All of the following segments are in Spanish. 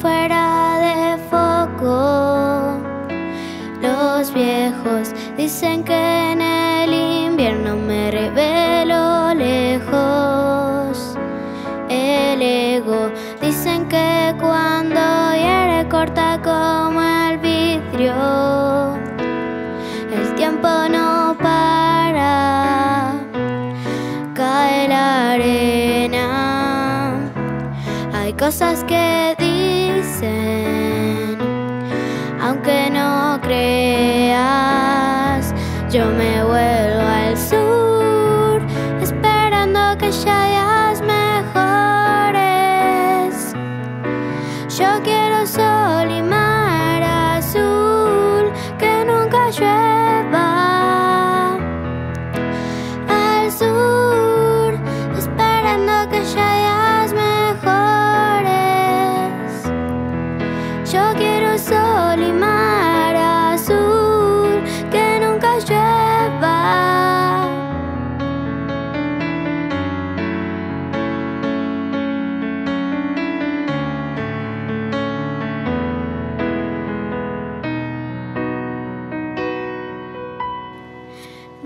fuera de foco. Los viejos dicen que en el invierno me revelo lejos. El ego dicen que cuando hiere corta como el vidrio. El tiempo no para, cae la arena. Hay cosas que aunque no creas, yo me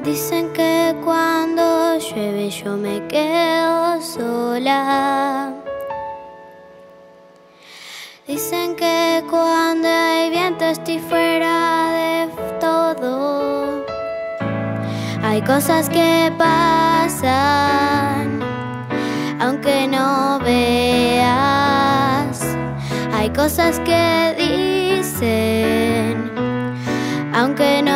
Dicen que cuando llueve yo me quedo sola. Dicen que cuando hay viento estoy fuera de todo. Hay cosas que pasan, aunque no veas. Hay cosas que dicen, aunque no